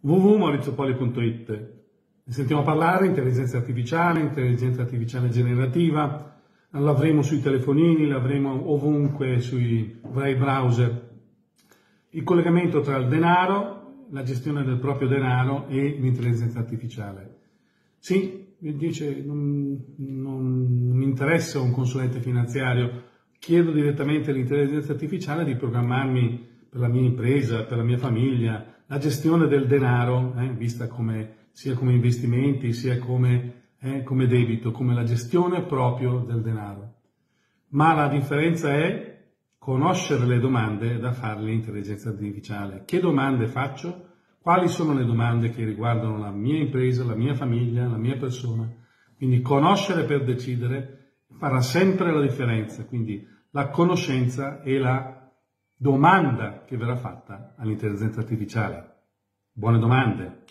www.maurizopoli.it. Ne sentiamo parlare, intelligenza artificiale, intelligenza artificiale generativa, l'avremo sui telefonini, l'avremo ovunque sui vari browser. Il collegamento tra il denaro, la gestione del proprio denaro e l'intelligenza artificiale. Sì, mi dice, non, non mi interessa un consulente finanziario, chiedo direttamente all'intelligenza artificiale di programmarmi per la mia impresa, per la mia famiglia, la gestione del denaro, eh, vista come, sia come investimenti, sia come, eh, come debito, come la gestione proprio del denaro. Ma la differenza è conoscere le domande da fare l'intelligenza artificiale. Che domande faccio? Quali sono le domande che riguardano la mia impresa, la mia famiglia, la mia persona? Quindi conoscere per decidere farà sempre la differenza. Quindi la conoscenza e la domanda che verrà fatta all'intelligenza artificiale. Buone domande.